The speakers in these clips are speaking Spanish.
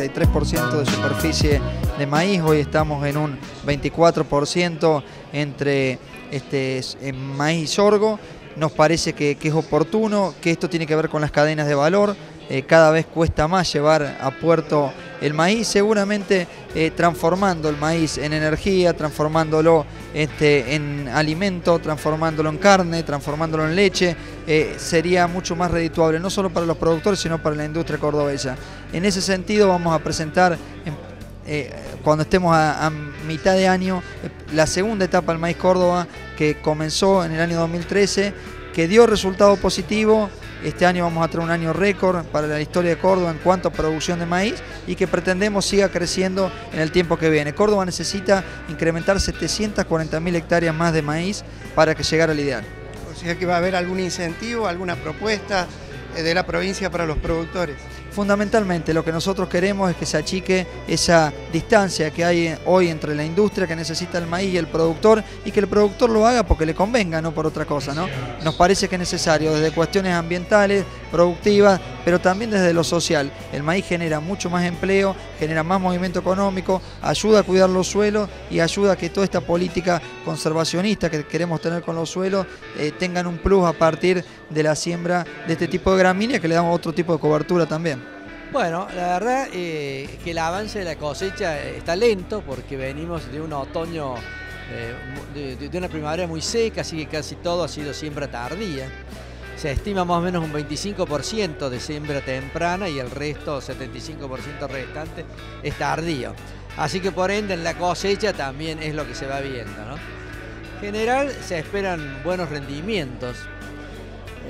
real del 33% de superficie de maíz, hoy estamos en un 24% entre este, maíz y sorgo, nos parece que, es oportuno, que esto tiene que ver con las cadenas de valor, eh, cada vez cuesta más llevar a puerto el maíz, seguramente eh, transformando el maíz en energía, transformándolo este, en alimento, transformándolo en carne, transformándolo en leche, eh, sería mucho más redituable, no solo para los productores, sino para la industria cordobesa. En ese sentido vamos a presentar, eh, cuando estemos a, mitad de año, la segunda etapa del Maíz Córdoba, que comenzó en el año 2013, que dio resultado positivo, este año vamos a tener un año récord para la historia de Córdoba en cuanto a producción de maíz y que pretendemos siga creciendo en el tiempo que viene. Córdoba necesita incrementar 740.000 hectáreas más de maíz para que llegara al ideal. Sea que va a haber algún incentivo, alguna propuesta eh, de la provincia para los productores. Fundamentalmente lo que nosotros queremos es que se achique esa distancia que hay hoy entre la industria que necesita el maíz y el productor y que el productor lo haga porque le convenga, no por otra cosa. ¿no? Nos parece que es necesario desde cuestiones ambientales, productivas, pero también desde lo social. El maíz genera mucho más empleo, genera más movimiento económico, ayuda a cuidar los suelos y ayuda a que toda esta política conservacionista que queremos tener con los suelos eh, tengan un plus a partir de la siembra de este tipo de gramíneas que le damos otro tipo de cobertura también. Bueno, la verdad eh, que el avance de la cosecha está lento porque venimos de un otoño, eh, de, una primavera muy seca, así que casi todo ha sido siembra tardía. Se estima más o menos un 25% de siembra temprana y el resto, 75% restante, es tardío. Así que por ende en la cosecha también es lo que se va viendo. En general se esperan buenos rendimientos,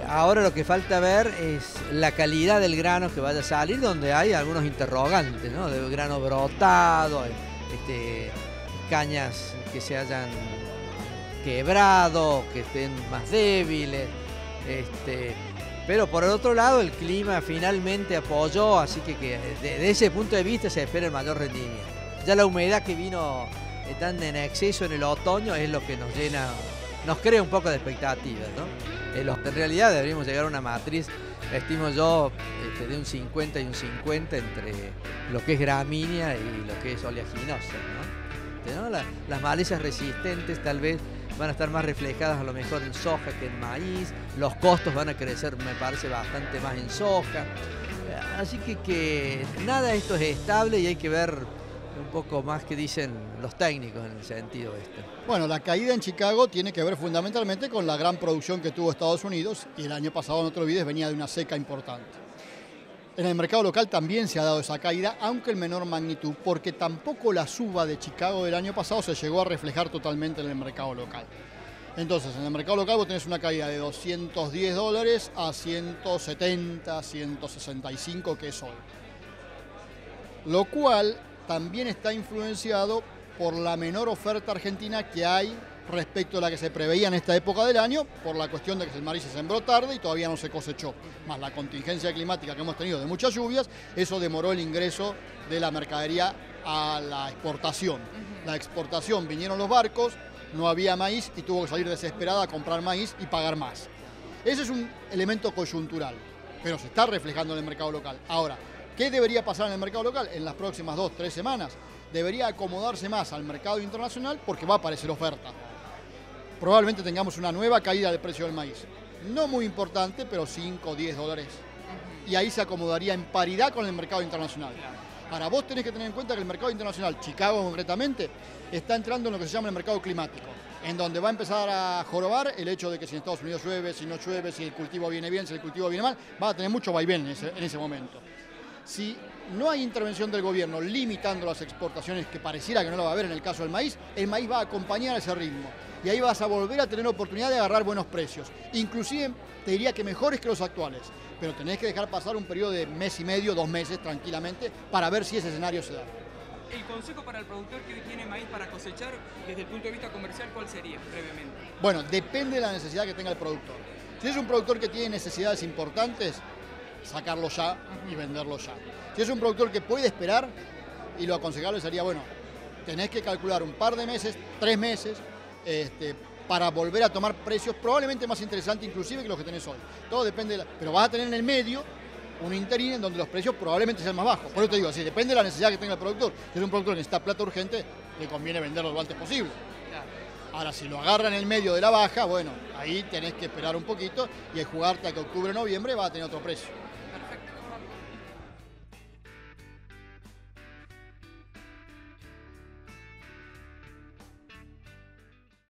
Ahora lo que falta ver es la calidad del grano que vaya a salir, donde hay algunos interrogantes, ¿no? De grano brotado, este, cañas que se hayan quebrado, que estén más débiles. Este, pero por el otro lado el clima finalmente apoyó, así que, desde ese punto de vista se espera el mayor rendimiento. Ya la humedad que vino eh, tan en exceso en el otoño es lo que nos llena, nos crea un poco de expectativas. ¿no? En realidad deberíamos llegar a una matriz, estimo yo, este, de un 50 y un 50 entre lo que es gramínea y lo que es oleaginosa. ¿no? las malezas resistentes tal vez van a estar más reflejadas a lo mejor en soja que en maíz, los costos van a crecer, me parece, bastante más en soja. Así que, que nada esto es estable y hay que ver un poco más que dicen los técnicos en el sentido este. Bueno, la caída en Chicago tiene que ver fundamentalmente con la gran producción que tuvo Estados Unidos y el año pasado, no te olvides, venía de una seca importante. En el mercado local también se ha dado esa caída, aunque en menor magnitud, porque tampoco la suba de Chicago del año pasado se llegó a reflejar totalmente en el mercado local. Entonces, en el mercado local vos tenés una caída de 210 dólares a 170, 165 que es hoy. Lo cual también está influenciado por la menor oferta argentina que hay respecto a la que se preveía en esta época del año, por la cuestión de que el maíz se sembró tarde y todavía no se cosechó, más la contingencia climática que hemos tenido de muchas lluvias, eso demoró el ingreso de la mercadería a la exportación. La exportación, vinieron los barcos, no había maíz y tuvo que salir desesperada a comprar maíz y pagar más. Ese es un elemento coyuntural, pero se está reflejando en el mercado local. Ahora, ¿Qué debería pasar en el mercado local en las próximas dos, tres semanas? Debería acomodarse más al mercado internacional porque va a aparecer oferta. Probablemente tengamos una nueva caída del precio del maíz. No muy importante, pero 5 o 10 dólares. Y ahí se acomodaría en paridad con el mercado internacional. Ahora, vos tenés que tener en cuenta que el mercado internacional, Chicago concretamente, está entrando en lo que se llama el mercado climático, en donde va a empezar a jorobar el hecho de que si en Estados Unidos llueve, si no llueve, si el cultivo viene bien, si el cultivo viene mal, va a tener mucho vaivén en ese momento si no hay intervención del gobierno limitando las exportaciones, que pareciera que no lo va a haber en el caso del maíz, el maíz va a acompañar ese ritmo. Y ahí vas a volver a tener oportunidad de agarrar buenos precios. Inclusive te diría que mejores que los actuales. Pero tenés que dejar pasar un periodo de mes y medio, dos meses tranquilamente, para ver si ese escenario se da. El consejo para el productor que tiene maíz para cosechar, desde el punto de vista comercial, ¿cuál sería brevemente? Bueno, depende de la necesidad que tenga el productor. Si es un productor que tiene necesidades importantes, sacarlo ya y venderlo ya. Si es un productor que puede esperar, y lo aconsejable sería, bueno, tenés que calcular un par de meses, tres meses, este, para volver a tomar precios probablemente más interesantes inclusive que los que tenés hoy. Todo depende, pero vas a tener en el medio un interín en donde los precios probablemente sean más bajos. Por eso te digo, depende de la necesidad que tenga el productor. Si es un productor que necesita plata urgente, le conviene venderlo lo antes posible. Ahora, si lo agarran en el medio de la baja, bueno, ahí tenés que esperar un poquito y el jugarte a que octubre-noviembre va a tener otro precio.